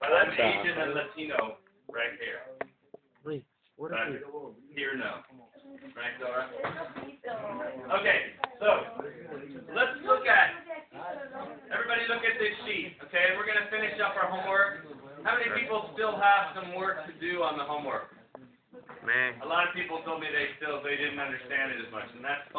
But I'm Asian and Latino right here. Wait, what here, now, Right, Dora? Okay, so, let's look at, everybody look at this sheet, okay? We're gonna finish up our homework. How many people still have some work to do on the homework? Man. A lot of people told me they still, they didn't understand it as much, and that's fine.